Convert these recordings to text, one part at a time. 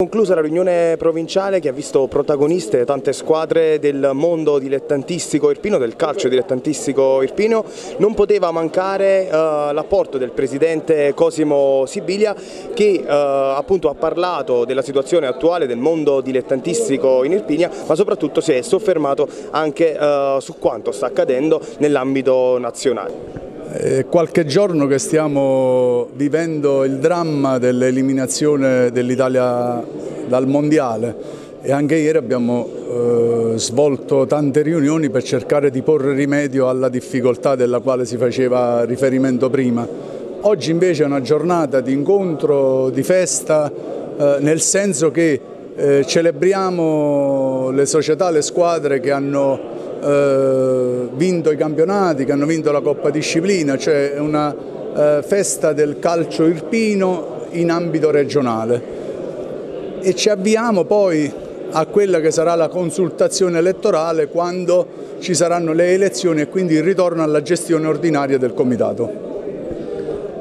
Conclusa la riunione provinciale che ha visto protagoniste tante squadre del mondo dilettantistico irpino, del calcio dilettantistico irpino, non poteva mancare uh, l'apporto del presidente Cosimo Sibilia che uh, appunto ha parlato della situazione attuale del mondo dilettantistico in Irpinia ma soprattutto si è soffermato anche uh, su quanto sta accadendo nell'ambito nazionale. È qualche giorno che stiamo vivendo il dramma dell'eliminazione dell'Italia dal Mondiale e anche ieri abbiamo eh, svolto tante riunioni per cercare di porre rimedio alla difficoltà della quale si faceva riferimento prima. Oggi invece è una giornata di incontro, di festa, eh, nel senso che eh, celebriamo le società, le squadre che hanno eh, vinto i campionati, che hanno vinto la Coppa Disciplina, cioè una eh, festa del calcio irpino in ambito regionale. E ci avviamo poi a quella che sarà la consultazione elettorale quando ci saranno le elezioni e quindi il ritorno alla gestione ordinaria del Comitato.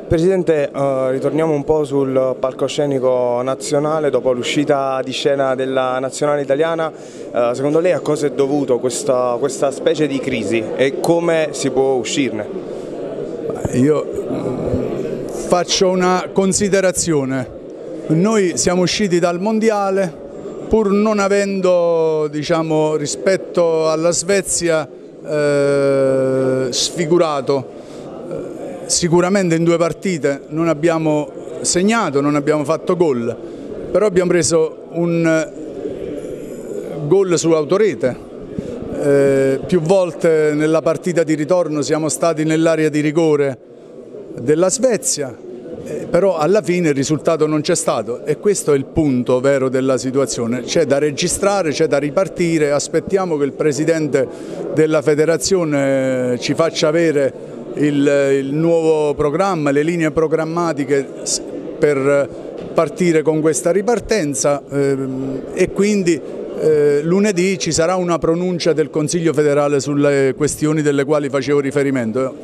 Presidente, uh, ritorniamo un po' sul palcoscenico nazionale dopo l'uscita di scena della nazionale italiana. Uh, secondo lei a cosa è dovuto questa, questa, specie di crisi e come si può uscirne? Io faccio una considerazione. Noi siamo usciti dal mondiale pur non avendo diciamo, rispetto alla Svezia eh, sfigurato Sicuramente in due partite non abbiamo segnato, non abbiamo fatto gol, però abbiamo preso un eh, gol sull'autorete. Eh, più volte nella partita di ritorno siamo stati nell'area di rigore della Svezia, eh, però alla fine il risultato non c'è stato e questo è il punto vero della situazione. C'è da registrare, c'è da ripartire, aspettiamo che il Presidente della Federazione ci faccia avere il, il nuovo programma, le linee programmatiche per partire con questa ripartenza ehm, e quindi eh, lunedì ci sarà una pronuncia del Consiglio federale sulle questioni delle quali facevo riferimento.